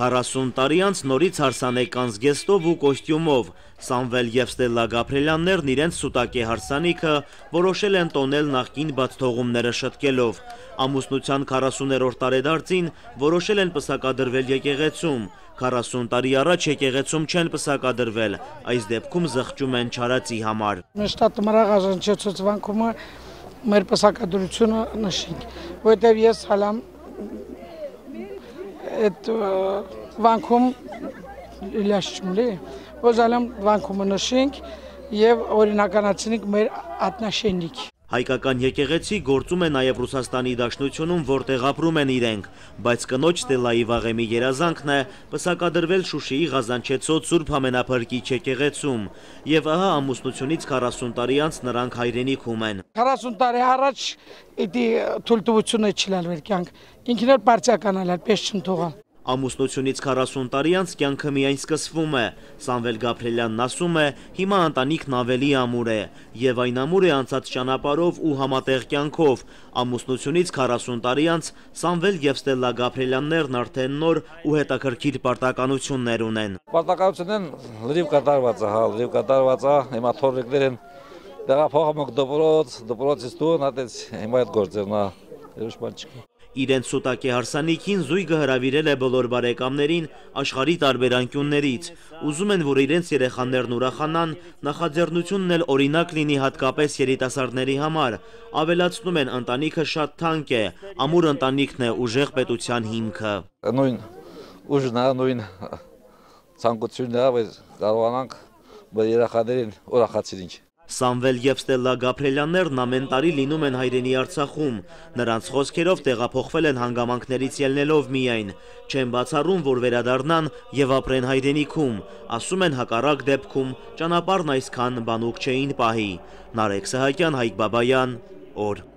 40 տարի անց նորից հարսանեկան զգեստով ու կոստյումով Սամվել եւ Ստելլա Գաբրելյաններն իրենց սուտակե հարսանիքը որոշել են տոնել նախկին բաց թողումները շտկելով։ Ամուսնության 40-րդ տարեդարձին որոշել են պսակադրվել եկեղեցում։ 40 տարի առաջ եկեղեցում չեն պսակադրվել, այս դեպքում զղջում են չարացի համար։ Մշտատ մրաղ ազանչեցոց վանքումը մեր պսակադրությունը նշենք, որտեղ ես հալամ այդ վանքում լաշչումլի, ոզալամ վանքումը նշենք եւ օրինականացնենք մեր ատնաշենիք։ Հայկական եկեղեցի գործում է նաև Ռուսաստանի Դաշնությունում, որտեղ ապրում են իրենք, բայց կնոջ Ստելլայի Վաղեմի երազանքն է պսակադրվել Շուշիի Ղազանչեցոտ Սուրբ Համենափրկիչ եկեղեցում, եւ ահա ամուսնությունից 40 տարի անց նրանք հայրենիքում են։ 40 տարի առաջ իդի թույլտվությունը չլալ վեր կյանք, ինքն էլ պարտիականալ, պես չընթողալ։ Ամուսնությունից 40 տարի անց կյանքը միայն սկսվում է։ Սամվել Գաբրելյանն ասում է, հիմա ընտանիքն ավելի ամուր է, եւ այն ամուր է անցած ճանապարհով ու համատեղ կյանքով։ Ամուսնությունից 40 տարի անց Սամվել եւ Ստելլա Գաբրելյաններն արդեն նոր ու հետաքրքիր պարտականություններ ունեն։ Պարտականությունն լրիվ կատարված է, հա, լրիվ կատարված է, հիմա թորիկներ են տեղափոխում դպրոց, դպրոցից տուն, հատեց հիմա այդ գործերն է։ Երբ բան չկա։ Իրենց սուտակի հարսանիքին զույգը հրավիրել է բոլոր բարեկամներին աշխարի տարբեր անկյուններից։ Ուզում են, որ իրենց երեխաներն ուրախանան, նախաձեռնությունն էլ օրինակ լինի հատկապես երիտասարդների համար։ Ավելացնում են ընտանիքը շատ թանկ է, ամուր ընտանիքն է ուժեղ պետության հիմքը։ Նույն ուժն է, նույն ցանկությունն է, որ կարողանանք մեր երեխաներին ուրախացնենք։ Սամվել եւ Ստելլա Գաբրելյաններն ամեն տարի լինում են հայրենի Արցախում։ Նրանց խոսքերով տեղափոխվել են հանգամանքներից ելնելով միայն։ Չեն բացառում, որ վերադառնան եւ ապրեն հայրենիքում։ Ասում են հակառակ դեպքում ճանապարհն այսքան բանուկ չէին պահի։ Նարեկ Սահակյան, Հայկ Բաբայան, օր